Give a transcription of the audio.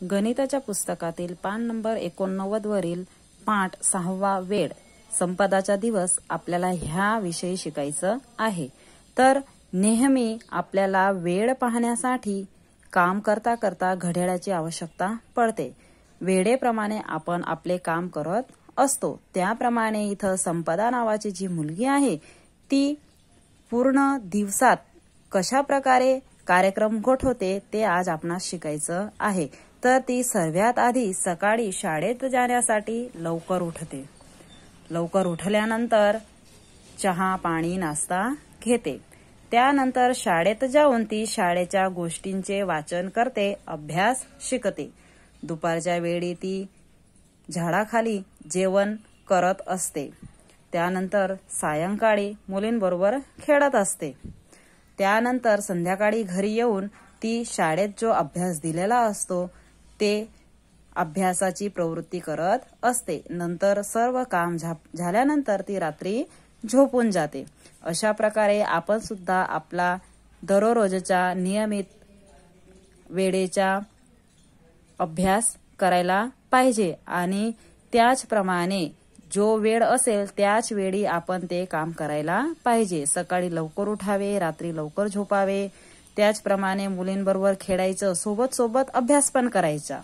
गणिताच्या पुस्तकातील पान नंबर एकोणनव्वद वरील पाठ सहावा वेळ संपदाचा दिवस आपल्याला ह्या विषयी शिकायचं आहे. तर नेहमी आपल्याला वेळ पाहण्यासाठी काम करता करता घड्याळाची आवश्यकता पडते. वेळेप्रमाणे आपण आपले काम करत असतो. त्याप्रमाणे इथं संपदा नावाची जी मुलगी आहे ती पूर्ण दिवसात कशा प्रकारे कार्यक्रम गोठवते ते आज आपणास शिकायचं आहे. तर ती सर्वात आधी सकाळी शाळेत जाण्यासाठी लवकर उठते. लवकर उठल्यानंतर चहा पाणी नाश्ता घेते. त्यानंतर शाळेत जाऊन ती शाळेच्या गोष्टींचे वाचन करते अभ्यास शिकते. दुपारच्या वेळी ती झाडाखाली जेवण करत असते. त्यानंतर सायंकाळी मुलींबरोबर खेळत असते. त्यानंतर संध्याकाळी घरी येऊन ती शाळेत जो अभ्यास दिलेला असतो ते अभ्यासाची प्रवृत्ती करत असते. नंतर सर्व काम झाल्यानंतर ती रात्री झोपून जाते. अशा प्रकारे आपण सुद्धा आपला दररोजच्या नियमित वेळेचा अभ्यास करायला पाहिजे आणि त्याचप्रमाणे जो वेळ असेल त्याच वेळी आपण ते काम करायला पाहिजे. सकाळी लवकर उठावे रात्री लवकर झोपावे त्याचप्रमाणे मुलींबरोबर खेळायचं सोबत सोबत अभ्यास पण करायचा.